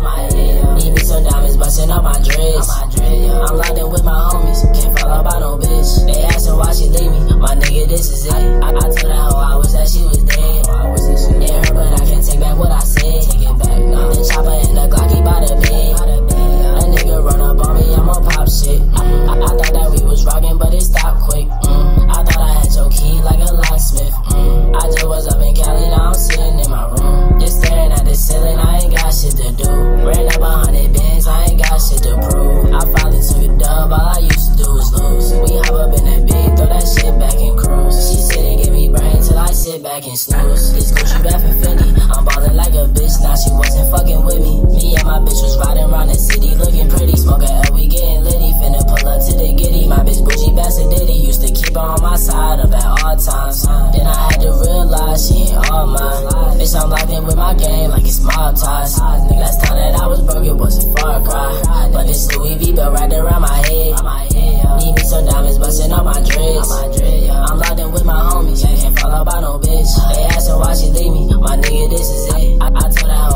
I'm. Need me some diamonds, busting up my dress. I'm, dread, yeah. I'm locked in with my homies, can't fall up by no bitch. They asking why she leave me, my nigga, this is it. I, I, I told that hoe I wish that she was dead. And snooze. This Gucci back from Fendi, I'm ballin' like a bitch, now she wasn't fucking with me. Me and my bitch was riding around the city looking pretty, smoking L, we getting litty, finna pull up to the giddy. My bitch bougie bastard diddy, used to keep her on my side up at all times. Then I had to realize she ain't all mine. Bitch, I'm locked in with my game like it's mob ties. Last time that I was broke, it was a far cry. But this Louis V belt right around my bitch. They asking why she leave me, my nigga, this is it. I, I told her